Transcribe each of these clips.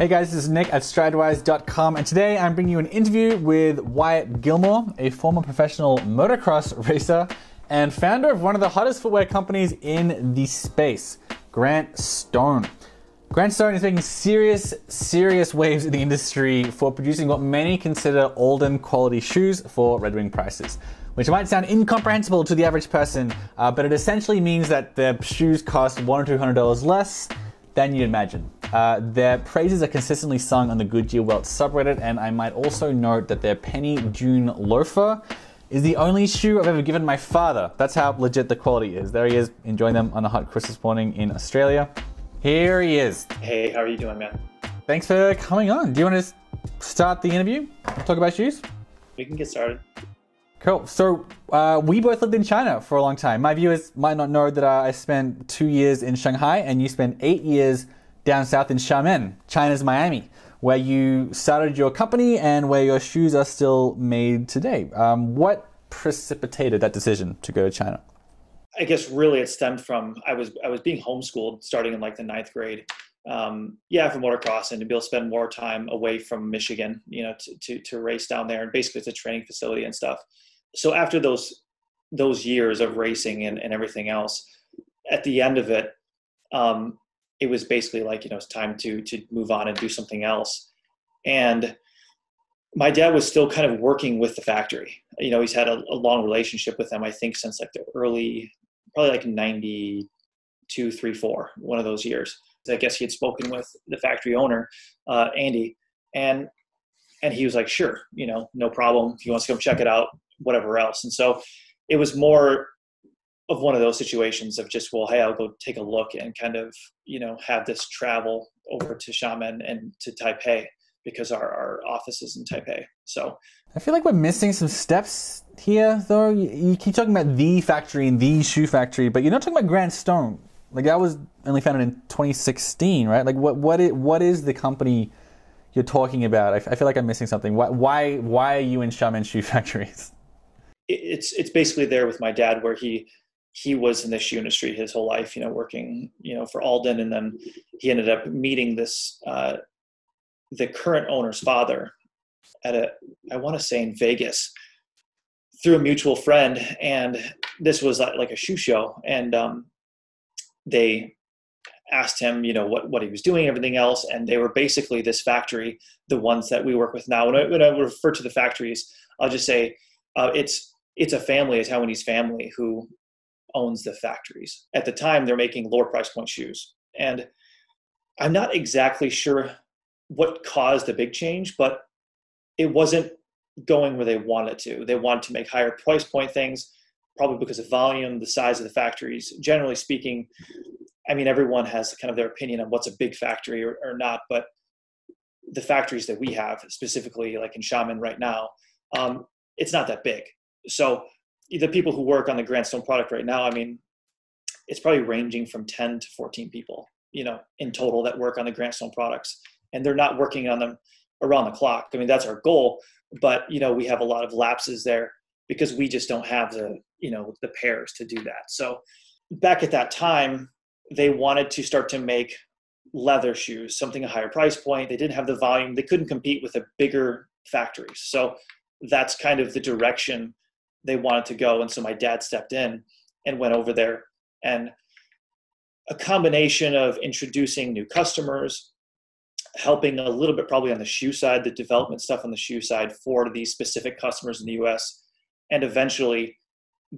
Hey guys, this is Nick at StrideWise.com, and today I'm bringing you an interview with Wyatt Gilmore, a former professional motocross racer and founder of one of the hottest footwear companies in the space, Grant Stone. Grant Stone is making serious, serious waves in the industry for producing what many consider Alden quality shoes for Red Wing prices. Which might sound incomprehensible to the average person, uh, but it essentially means that their shoes cost one or two hundred dollars less than you'd imagine. Uh, their praises are consistently sung on the Goodyear Welt subreddit, and I might also note that their Penny Dune loafer is the only shoe I've ever given my father. That's how legit the quality is. There he is, enjoying them on a hot Christmas morning in Australia. Here he is. Hey, how are you doing, man? Thanks for coming on. Do you want to start the interview? Talk about shoes? We can get started. Cool. So uh, we both lived in China for a long time. My viewers might not know that uh, I spent two years in Shanghai, and you spent eight years down south in Xiamen, China's Miami, where you started your company and where your shoes are still made today. Um, what precipitated that decision to go to China? I guess really it stemmed from I was I was being homeschooled starting in like the ninth grade. Um, yeah, for motocross and to be able to spend more time away from Michigan, you know, to, to, to race down there and basically it's a training facility and stuff so after those those years of racing and, and everything else, at the end of it, um, it was basically like you know it's time to to move on and do something else. And my dad was still kind of working with the factory. You know, he's had a, a long relationship with them. I think since like the early, probably like ninety two, three, four, one of those years. I guess he had spoken with the factory owner, uh, Andy, and and he was like, sure, you know, no problem. He wants to come check it out, whatever else. And so it was more of one of those situations of just, well, hey, I'll go take a look and kind of, you know, have this travel over to Xiamen and to Taipei because our, our office is in Taipei. So I feel like we're missing some steps here, though. You keep talking about the factory and the shoe factory, but you're not talking about Grant Stone. Like that was only founded in 2016, right? Like what what is, what is the company you're talking about? I, feel like I'm missing something. Why why why are you in Xiamen Shoe Factories? It's it's basically there with my dad where he he was in the shoe industry his whole life, you know, working, you know, for Alden, and then he ended up meeting this uh, the current owner's father at a I want to say in Vegas through a mutual friend, and this was like a shoe show, and um, they asked him, you know, what what he was doing, everything else, and they were basically this factory, the ones that we work with now. When I, when I refer to the factories, I'll just say uh, it's it's a family, a Taiwanese family who owns the factories. At the time, they're making lower price point shoes. And I'm not exactly sure what caused the big change, but it wasn't going where they wanted to. They wanted to make higher price point things, probably because of volume, the size of the factories. Generally speaking, I mean, everyone has kind of their opinion on what's a big factory or, or not, but the factories that we have, specifically like in Xiamen right now, um, it's not that big so the people who work on the Grant Stone product right now, I mean, it's probably ranging from 10 to 14 people, you know, in total that work on the Grant Stone products. And they're not working on them around the clock. I mean, that's our goal. But, you know, we have a lot of lapses there because we just don't have the, you know, the pairs to do that. So back at that time, they wanted to start to make leather shoes, something a higher price point. They didn't have the volume. They couldn't compete with the bigger factories. So that's kind of the direction they wanted to go. And so my dad stepped in and went over there. And a combination of introducing new customers, helping a little bit probably on the shoe side, the development stuff on the shoe side for these specific customers in the US, and eventually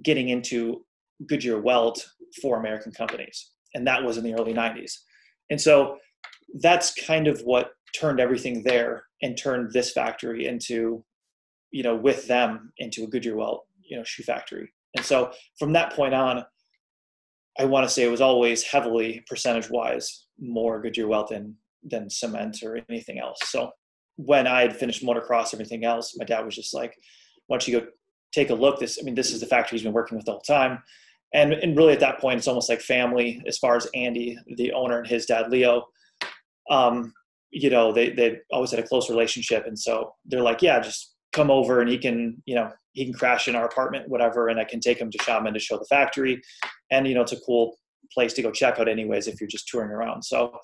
getting into Goodyear Welt for American companies. And that was in the early 90s. And so that's kind of what turned everything there and turned this factory into, you know, with them into a Goodyear Welt you know shoe factory. And so from that point on i want to say it was always heavily percentage wise more goodyear welt than than cement or anything else. So when i had finished motocross everything else my dad was just like why don't you go take a look? This i mean this is the factory he's been working with the whole time. And, and really at that point it's almost like family as far as andy the owner and his dad leo. Um, you know they they always had a close relationship. And so they're like yeah just come over and he can, you know, he can crash in our apartment, whatever, and I can take him to Xiamen to show the factory. And, you know, it's a cool place to go check out anyways if you're just touring around. So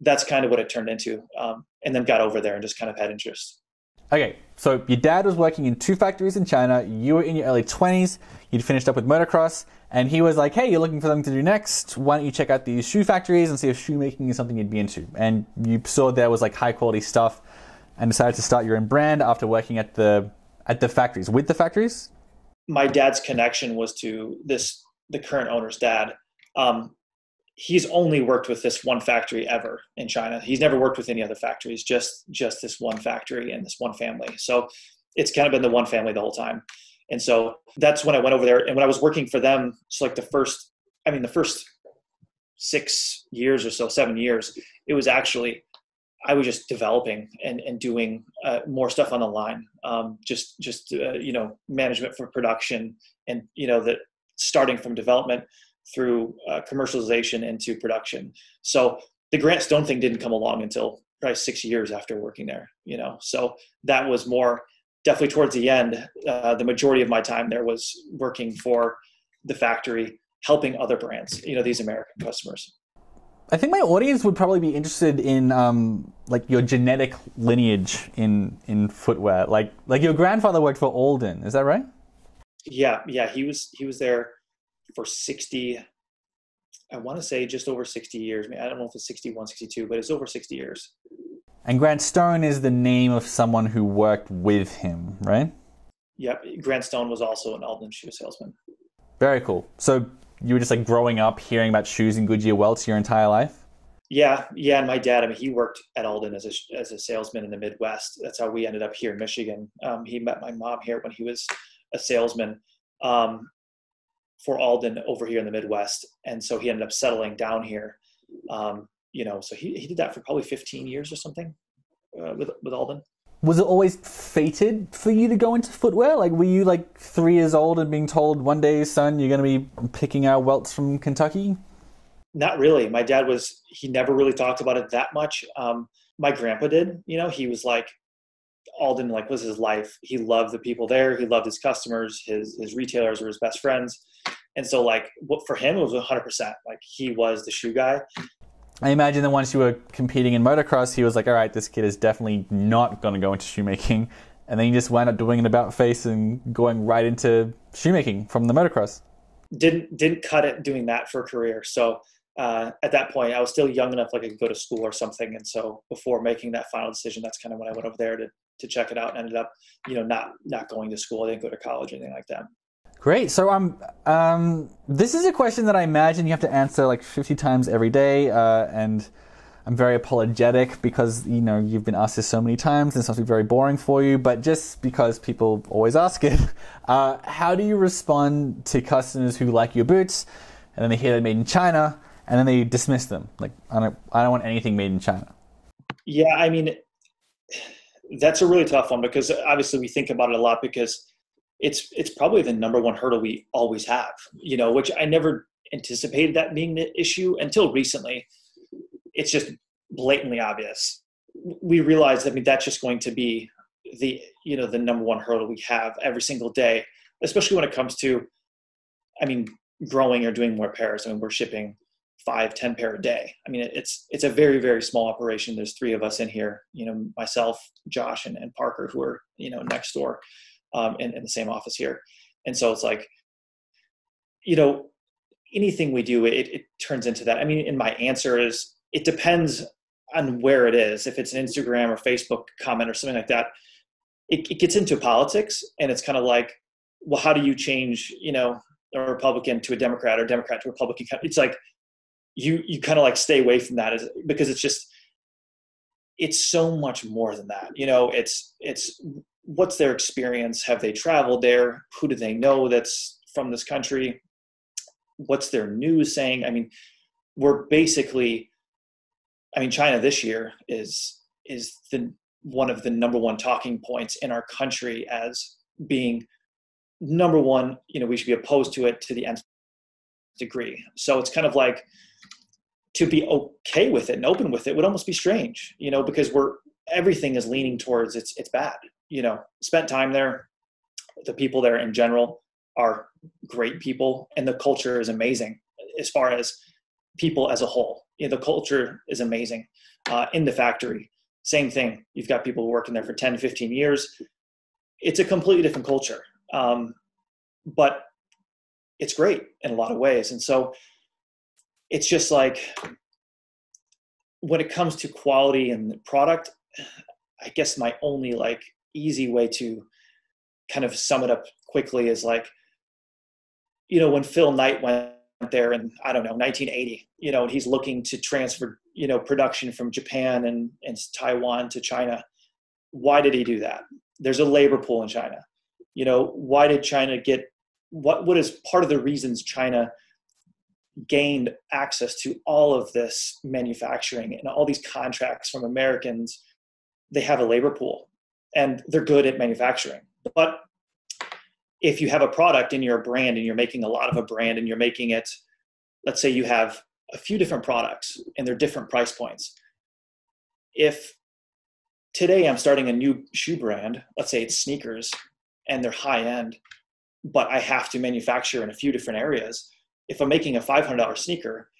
that's kind of what it turned into. Um, and then got over there and just kind of had interest. Okay, so your dad was working in two factories in China. You were in your early 20s. You'd finished up with motocross, and he was like, "Hey, you're looking for something to do next. Why don't you check out these shoe factories and see if shoemaking is something you'd be into?" And you saw there was like high quality stuff, and decided to start your own brand after working at the at the factories with the factories. My dad's connection was to this the current owner's dad. Um, he's only worked with this one factory ever in China. He's never worked with any other factories, just just this one factory and this one family. So it's kind of been the one family the whole time. And so that's when I went over there. And when I was working for them, it's like the first, I mean, the first six years or so, seven years, it was actually, I was just developing and, and doing uh, more stuff on the line. Um, just, just, uh, you know, management for production and, you know, that starting from development through uh, commercialization into production. So the Grant Stone thing didn't come along until probably six years after working there, you know. So that was more definitely towards the end. Uh, the majority of my time there was working for the factory, helping other brands, you know, these American customers. I think my audience would probably be interested in um, like your genetic lineage in in footwear. Like like your grandfather worked for Alden, is that right? Yeah, yeah, he was he was there for 60 i want to say just over 60 years. I, mean, I don't know if it's 61 62 but it's over 60 years. And grant stone is the name of someone who worked with him right? Yep grant stone was also an alden shoe salesman. Very cool. So you were just like growing up hearing about shoes and goodyear welts your entire life yeah yeah and my dad i mean he worked at alden as a, as a salesman in the midwest that's how we ended up here in michigan um, he met my mom here when he was a salesman um, for Alden over here in the Midwest, and so he ended up settling down here. Um, you know, so he, he did that for probably 15 years or something uh, with with Alden. Was it always fated for you to go into footwear? Like, were you like three years old and being told one day, son, you're going to be picking out welts from Kentucky? Not really. My dad was, he never really talked about it that much. Um, my grandpa did, you know, he was like, Alden like was his life. He loved the people there. He loved his customers. His his retailers were his best friends, and so like what for him it was 100. percent Like he was the shoe guy. I imagine that once you were competing in motocross, he was like, "All right, this kid is definitely not going to go into shoemaking," and then he just wound up doing an about face and going right into shoemaking from the motocross. Didn't didn't cut it doing that for a career. So uh, at that point, I was still young enough, like I could go to school or something. And so before making that final decision, that's kind of when I went over there to to check it out and ended up, you know, not not going to school. I didn't go to college or anything like that. Great. So um, um, this is a question that I imagine you have to answer like 50 times every day, uh, and I'm very apologetic because you know you've been asked this so many times and it's must be very boring for you. But just because people always ask it, uh, how do you respond to customers who like your boots and then they hear they're made in China and then they dismiss them? Like I don't, I don't want anything made in China. Yeah, I mean that's a really tough one because obviously we think about it a lot because it's it's probably the number one hurdle we always have you know which i never anticipated that being the issue until recently it's just blatantly obvious we realized i mean that's just going to be the you know the number one hurdle we have every single day especially when it comes to i mean growing or doing more pairs i mean we're shipping five, ten pair a day. I mean, it's it's a very very small operation. There's three of us in here. You know, myself, Josh, and, and Parker, who are you know next door, um, in, in the same office here. And so it's like, you know, anything we do, it, it turns into that. I mean, and my answer is it depends on where it is. If it's an Instagram or Facebook comment or something like that, it, it gets into politics, and it's kind of like, well, how do you change, you know, a Republican to a Democrat or Democrat to a Republican? It's like you you kind of like stay away from that because it's just it's so much more than that you know it's it's what's their experience? Have they traveled there? Who do they know that's from this country? What's their news saying? I mean we're basically i mean china this year is is the one of the number one talking points in our country as being number one you know we should be opposed to it to the nth degree. So it's kind of like to be okay with it and open with it would almost be strange, you know, because we're everything is leaning towards it's it's bad. You know, spent time there, the people there in general are great people, and the culture is amazing as far as people as a whole. You know, the culture is amazing uh, in the factory. Same thing. You've got people working there for 10, 15 years. It's a completely different culture. Um, but it's great in a lot of ways. And so it's just like when it comes to quality and product, I guess my only like easy way to kind of sum it up quickly is like, you know, when Phil Knight went there in, I don't know, 1980, you know, he's looking to transfer, you know, production from Japan and, and Taiwan to China. Why did he do that? There's a labor pool in China. You know, why did China get what what is part of the reasons China gained access to all of this manufacturing and all these contracts from Americans, they have a labor pool and they're good at manufacturing. But if you have a product in your brand and you're making a lot of a brand and you're making it, let's say you have a few different products and they're different price points. If today I'm starting a new shoe brand, let's say it's sneakers and they're high end, but I have to manufacture in a few different areas. If I'm making a $500 sneaker,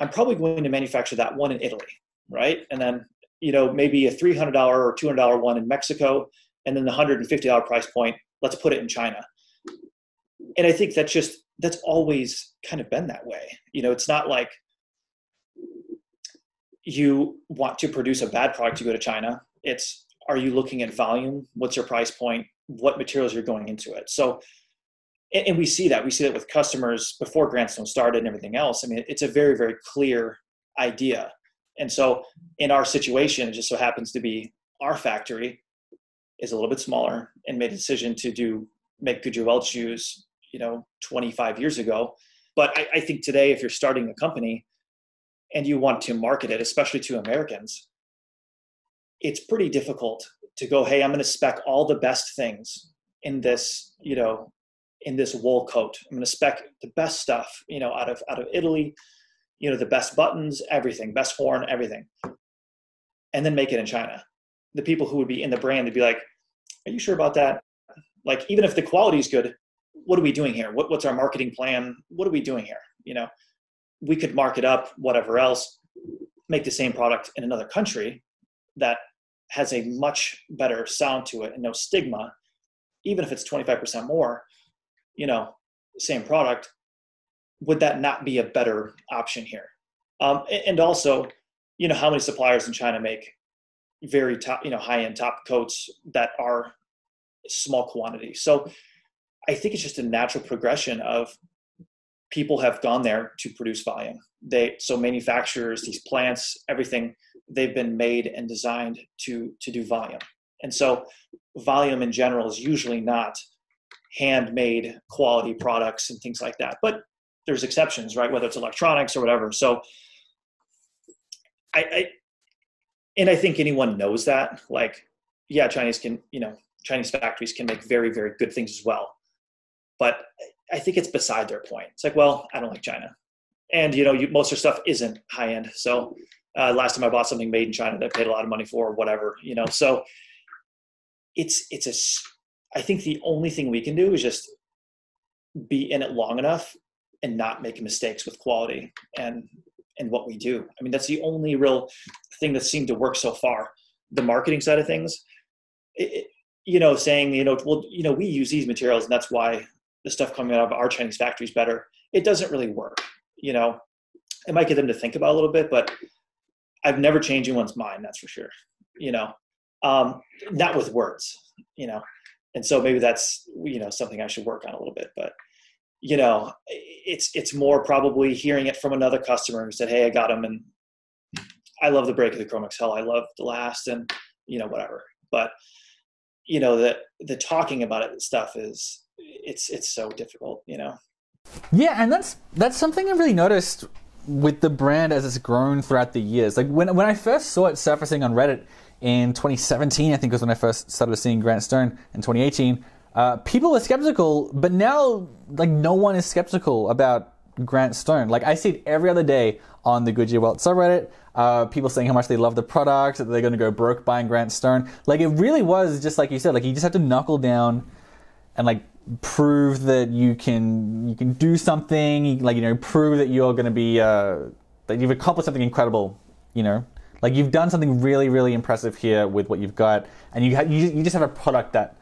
I'm probably going to manufacture that one in Italy, right? And then, you know, maybe a $300 or $200 one in Mexico, and then the $150 price point, let's put it in China. And I think that's just, that's always kind of been that way. You know, it's not like you want to produce a bad product to go to China. It's, are you looking at volume? What's your price point? what materials you're going into it. So, and we see that we see that with customers before Grant Stone started and everything else. I mean, it's a very very clear idea. And so, in our situation, it just so happens to be our factory is a little bit smaller and made a decision to do make Goodyear shoes, you know, 25 years ago. But I, I think today, if you're starting a company and you want to market it, especially to Americans, it's pretty difficult to go, hey, I'm going to spec all the best things in this, you know, in this wool coat. I'm going to spec the best stuff, you know, out of out of Italy, you know, the best buttons, everything, best horn, everything, and then make it in China. The people who would be in the brand, they'd be like, "Are you sure about that?" Like, even if the quality is good, what are we doing here? What, what's our marketing plan? What are we doing here? You know, we could mark it up, whatever else, make the same product in another country that has a much better sound to it and no stigma, even if it's 25% more, you know, same product, would that not be a better option here? Um, and also, you know, how many suppliers in China make very top, you know, high end top coats that are small quantity? So I think it's just a natural progression of people have gone there to produce volume. They so manufacturers, these plants, everything they've been made and designed to to do volume and so volume in general is usually not handmade quality products and things like that but there's exceptions right? Whether it's electronics or whatever. So i, I and i think anyone knows that like yeah chinese can you know chinese factories can make very very good things as well. But i think it's beside their point. It's like well i don't like china. And you know you, most of their stuff isn't high end so uh, last time I bought something made in China that I paid a lot of money for, or whatever, you know. So it's it's a. I think the only thing we can do is just be in it long enough and not make mistakes with quality and and what we do. I mean, that's the only real thing that seemed to work so far. The marketing side of things, it, you know, saying you know, well, you know, we use these materials and that's why the stuff coming out of our Chinese factories better. It doesn't really work. You know, it might get them to think about a little bit, but I've never changed anyone's mind. That's for sure. You know, um, not with words. You know, and so maybe that's you know something I should work on a little bit. But you know, it's it's more probably hearing it from another customer who said, "Hey, I got them, and I love the break of the Chromexcel. I love the last, and you know, whatever." But you know, the the talking about it stuff is it's it's so difficult. You know. Yeah, and that's that's something I really noticed with the brand as it's grown throughout the years. Like when when I first saw it surfacing on Reddit in 2017, I think was when I first started seeing Grant Stone in 2018. Uh, people were skeptical, but now like no one is skeptical about Grant Stone. Like I see it every other day on the Goodyear Welt subreddit. Uh, people saying how much they love the product, that they're going to go broke buying Grant Stone. Like it really was just like you said. Like you just have to knuckle down and like prove that you can you can do something like you know prove that you're going to be uh, that you've accomplished something incredible. You know, like you've done something really, really impressive here with what you've got, and you ha- you just have a product that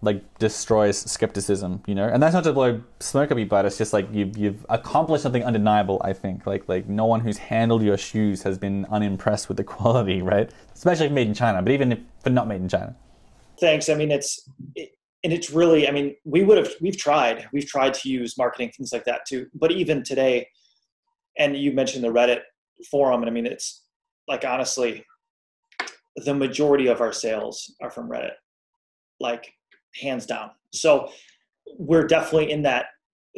like destroys skepticism, you know. And that's not to blow smoke up your butt. It's just like you've you've accomplished something undeniable. I think like like no one who's handled your shoes has been unimpressed with the quality, right? Especially if made in China, but even if for not made in China. Thanks. I mean, it's it, and it's really. I mean, we would have we've tried we've tried to use marketing things like that too. But even today, and you mentioned the Reddit forum, and I mean, it's like honestly, the majority of our sales are from Reddit. Like hands down. So we're definitely in that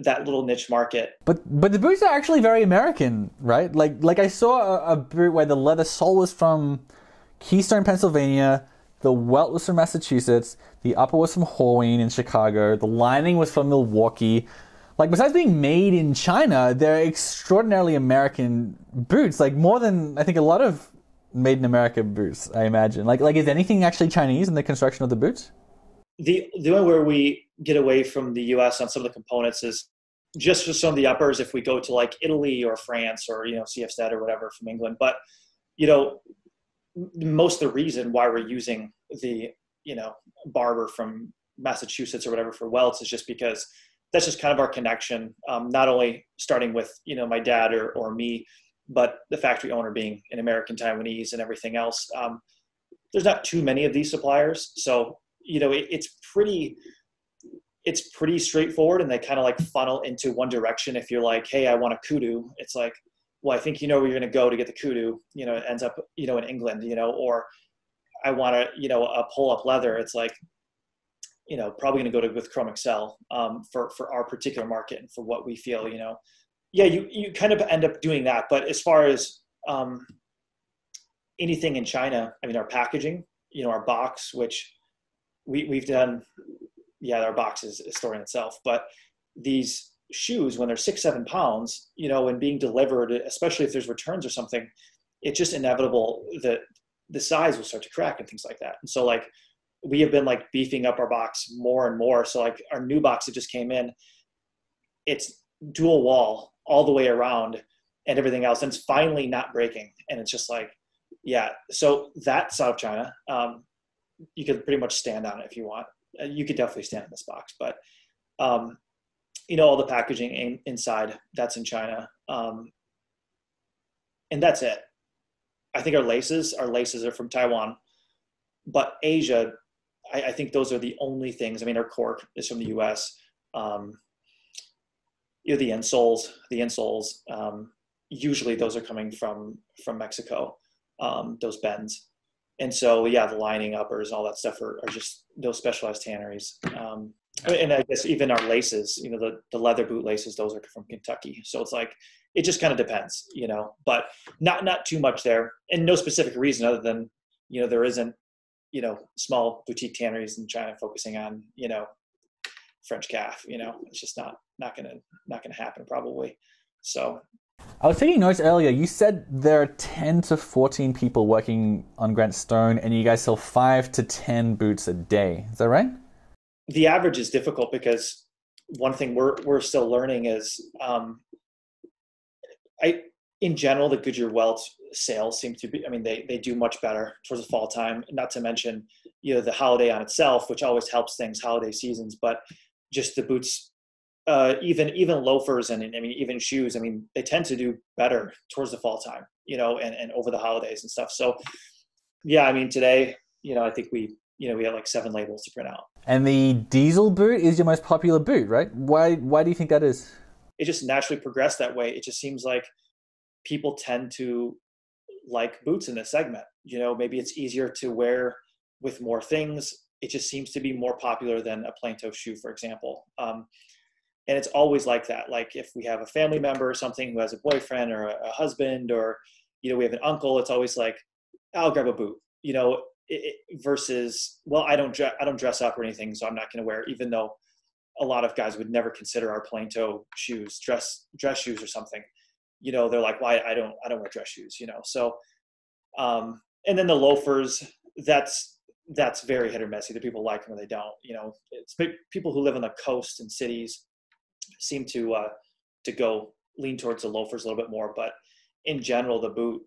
that little niche market. But but the boots are actually very American, right? Like like I saw a, a boot where the leather sole was from Keystone, Pennsylvania. The welt was from Massachusetts. The upper was from Horween in Chicago. The lining was from Milwaukee. Like besides being made in China, they're extraordinarily American boots. Like more than I think a lot of made in America boots. I imagine. Like like is anything actually Chinese in the construction of the boots? The the only where we get away from the U.S. on some of the components is just for some of the uppers. If we go to like Italy or France or you know CFZ or whatever from England, but you know most of the reason why we're using the you know Barbour from Massachusetts or whatever for welts is just because that's just kind of our connection. Um, not only starting with you know my dad or or me, but the factory owner being an American Taiwanese and everything else. Um, there's not too many of these suppliers, so you know, it, it's pretty it's pretty straightforward and they kind of like funnel into one direction. If you're like, hey, I want a kudu, it's like, well, I think you know where you're going to go to get the kudu. You know, it ends up, you know, in England, you know, or I want to, you know, a pull up leather. It's like, you know, probably going to go to with Chromexcel um, for for our particular market and for what we feel, you know. Yeah, you you kind of end up doing that. But as far as um, anything in China, I mean, our packaging, you know, our box, which we, we've done, yeah, our box is a story in itself, but these shoes, when they're six, seven pounds, you know, and being delivered, especially if there's returns or something, it's just inevitable that the size will start to crack and things like that. And so like, we have been like beefing up our box more and more. So like our new box that just came in, it's dual wall all the way around and everything else. And it's finally not breaking. And it's just like, yeah. So that's out of China. Um, you could pretty much stand on it if you want. Uh, you could definitely stand in this box, but um, you know all the packaging in, inside that's in China, um, and that's it. I think our laces, our laces are from Taiwan, but Asia, I, I think those are the only things. I mean, our cork is from the U.S. Um, you know, the insoles, the insoles. Um, usually, those are coming from from Mexico. Um, those bends and so yeah, the lining uppers, and all that stuff are, are just those specialized tanneries. Um, and I guess even our laces, you know, the, the leather boot laces, those are from Kentucky. So it's like, it just kind of depends, you know, but not, not too much there and no specific reason other than, you know, there isn't, you know, small boutique tanneries in China focusing on, you know, French calf, you know, it's just not, not gonna, not gonna happen probably. So I was taking notes earlier. You said there are 10 to 14 people working on Grant Stone, and you guys sell 5 to 10 boots a day. Is that right? The average is difficult because one thing we're, we're still learning is um, I, in general, the Goodyear Welt sales seem to be, I mean, they, they do much better towards the fall time, not to mention, you know, the holiday on itself, which always helps things, holiday seasons, but just the boots uh, even even loafers and I mean even shoes. I mean they tend to do better towards the fall time, you know, and, and over the holidays and stuff. So yeah, I mean today, you know, I think we you know we have like seven labels to print out. And the diesel boot is your most popular boot, right? Why why do you think that is? It just naturally progressed that way. It just seems like people tend to like boots in this segment. You know, maybe it's easier to wear with more things. It just seems to be more popular than a plain toe shoe, for example. Um, and it's always like that. Like if we have a family member or something who has a boyfriend or a, husband or you know we have an uncle it's always like i'll grab a boot you know it, it, versus well i don't i don't dress up or anything so i'm not going to wear it, even though a lot of guys would never consider our plain toe shoes dress dress shoes or something. You know they're like why well, i don't i don't wear dress shoes you know? So um and then the loafers that's that's very hit or miss. Either people like them or they don't you know? It's people who live on the coast and cities seem to uh, to go lean towards the loafers a little bit more. But in general, the boot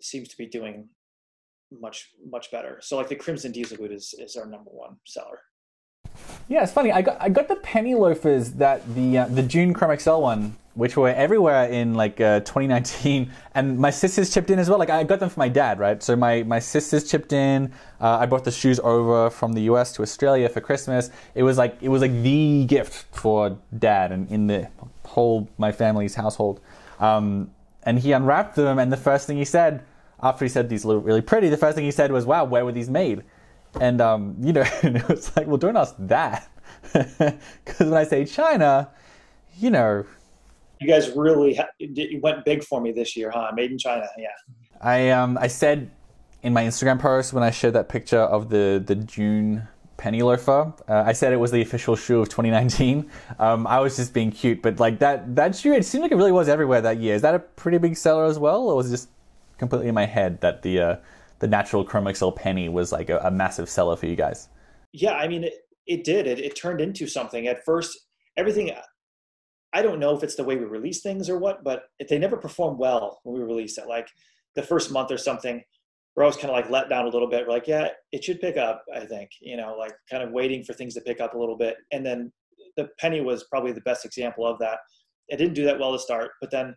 seems to be doing much much better. So like the Crimson Diesel boot is is our number one seller. Yeah, it's funny. I got I got the penny loafers that the uh, the Dune Chromexcel one, which were everywhere in like uh, 2019, and my sisters chipped in as well. Like I got them for my dad, right? So my my sisters chipped in. Uh, I brought the shoes over from the US to Australia for Christmas. It was like it was like the gift for dad and in the whole my family's household. Um, and he unwrapped them, and the first thing he said after he said these look really pretty, the first thing he said was, "Wow, where were these made?" And um, you know, and it was like, well, don't ask that, because when I say China, you know, you guys really ha- you went big for me this year, huh? Made in China, yeah. I um I said in my Instagram post when I shared that picture of the the Dune penny loafer. Uh, I said it was the official shoe of 2019. Um, I was just being cute, but like that that shoe, it seemed like it really was everywhere that year. Is that a pretty big seller as well, or was it just completely in my head that the uh, the natural Chromexcel penny was like a, a, massive seller for you guys. Yeah, I mean, it, it did. It, it turned into something. At first, everything. I don't know if it's the way we release things or what, but if they never perform well when we release it. Like the first month or something, we're always kind of like let down a little bit. We're like, yeah, it should pick up. I think you know, like kind of waiting for things to pick up a little bit, and then the penny was probably the best example of that. It didn't do that well to start, but then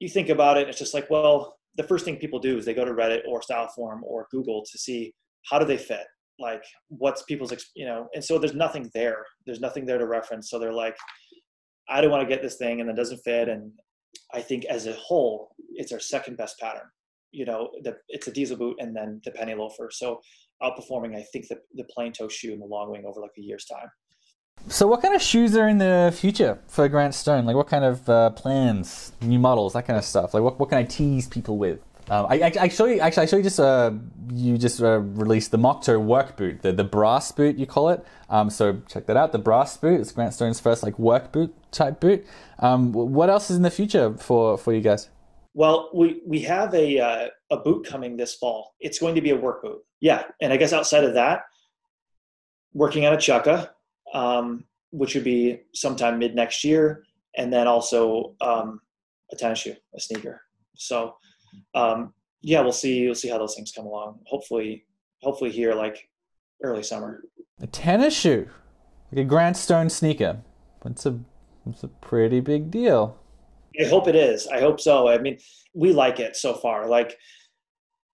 you think about it, it's just like, well, the first thing people do is they go to Reddit or Styleforum or Google to see how do they fit, like what's people's, you know, and so there's nothing there. There's nothing there to reference. So they're like, I don't want to get this thing and it doesn't fit. And I think as a whole, it's our second best pattern. You know, the, it's a diesel boot and then the penny loafer. So outperforming, I think, the, the plain toe shoe and the long wing over like a year's time. So, what kind of shoes are in the future for Grant Stone? Like, what kind of uh, plans, new models, that kind of stuff? Like, what, what can I tease people with? Um, I, I, show you actually. I show you just uh, you just uh, released the Moc-Toe work boot, the the brass boot you call it. Um, so check that out. The brass boot. It's Grant Stone's first like work boot type boot. Um, what else is in the future for for you guys? Well, we we have a uh, a boot coming this fall. It's going to be a work boot. Yeah, and I guess outside of that, working on a chukka um, which would be sometime mid next year, and then also um, a tennis shoe, a sneaker. So um, yeah, we'll see. We'll see how those things come along. Hopefully, hopefully here like early summer. A tennis shoe, like a Grant Stone sneaker. It's a it's a pretty big deal. I hope it is. I hope so. I mean, we like it so far. Like,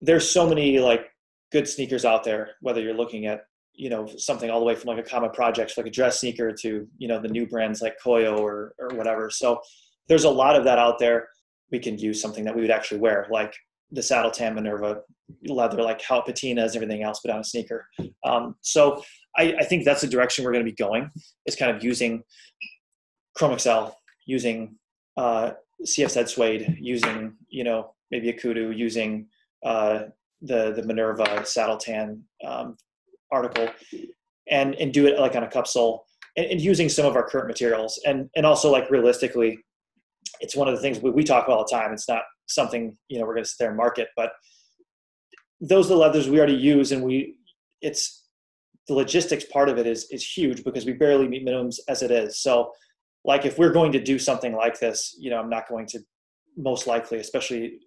there's so many like good sneakers out there. Whether you're looking at you know something all the way from like a common project like a dress sneaker to you know the new brands like Koio or or whatever so there's a lot of that out there we can use something that we would actually wear like the saddle tan minerva leather like how patina is everything else but on a sneaker. Um, so I, I think that's the direction we're going to be going is kind of using Chromexcel using uh, cfz suede using you know maybe a kudu using uh, the the minerva saddle tan um, article and and do it like on a cup sole and, and, using some of our current materials and and also like realistically it's one of the things we, we talk about all the time. It's not something you know we're going to sit there and market but those are the leathers we already use and we it's the logistics part of it is is huge because we barely meet minimums as it is. So like if we're going to do something like this you know i'm not going to most likely especially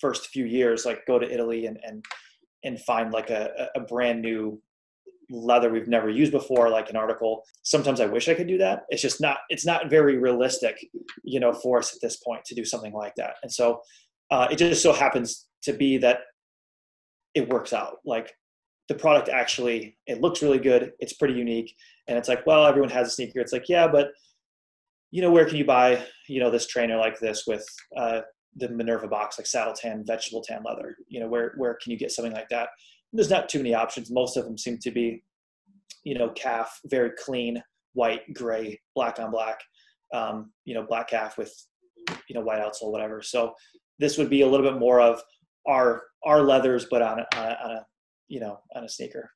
first few years like go to italy and and and find like a, a brand new leather we've never used before like an article. Sometimes i wish i could do that. It's just not it's not very realistic you know for us at this point to do something like that. And so uh, it just so happens to be that it works out. Like the product actually it looks really good. It's pretty unique. And it's like well everyone has a sneaker. It's like yeah but you know where can you buy you know this trainer like this with uh, the minerva box like saddle tan vegetable tan leather? You know where where can you get something like that there's not too many options. Most of them seem to be, you know, calf, very clean, white, gray, black on black, um, you know, black calf with, you know, white outsole, whatever. So this would be a little bit more of our our leathers, but on a, on a, on a you know on a sneaker.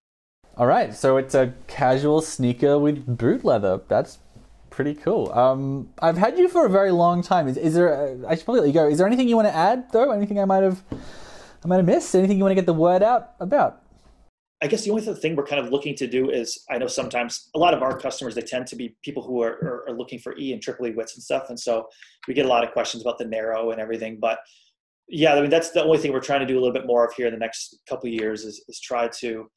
All right, so it's a casual sneaker with boot leather. That's pretty cool. Um, I've had you for a very long time. Is, is there? A, I should probably let you go. Is there anything you want to add, though? Anything I might have I might have missed? Anything you want to get the word out about? I guess the only thing we're kind of looking to do is I know sometimes a lot of our customers they tend to be people who are, are, are looking for E and triple E widths and stuff, and so we get a lot of questions about the narrow and everything. But yeah, I mean that's the only thing we're trying to do a little bit more of here in the next couple years is, is try to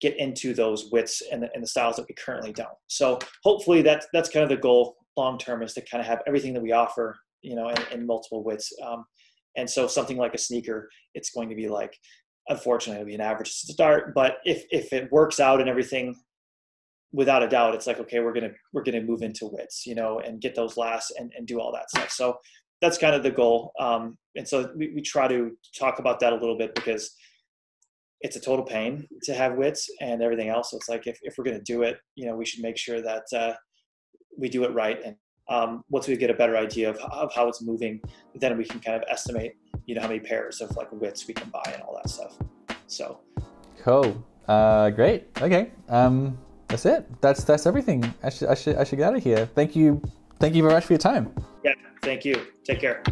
get into those wits and the, and the styles that we currently don't. So hopefully that that's kind of the goal long term is to kind of have everything that we offer, you know, in, in multiple wits. Um, and so something like a sneaker, it's going to be like, unfortunately, it'll be an average start. But if if it works out and everything, without a doubt, it's like okay, we're gonna we're gonna move into wits, you know, and get those last and, and do all that stuff. So that's kind of the goal. Um, and so we, we try to talk about that a little bit because it's a total pain to have wits and everything else. So it's like if, if we're going to do it, you know, we should make sure that uh, we do it right. And um, once we get a better idea of, of how it's moving, then we can kind of estimate, you know, how many pairs of like widths we can buy and all that stuff. So cool. Uh, great. Okay. Um, that's it. That's that's everything. I should I should I should get out of here. Thank you. Thank you very much for your time. Yeah. Thank you. Take care.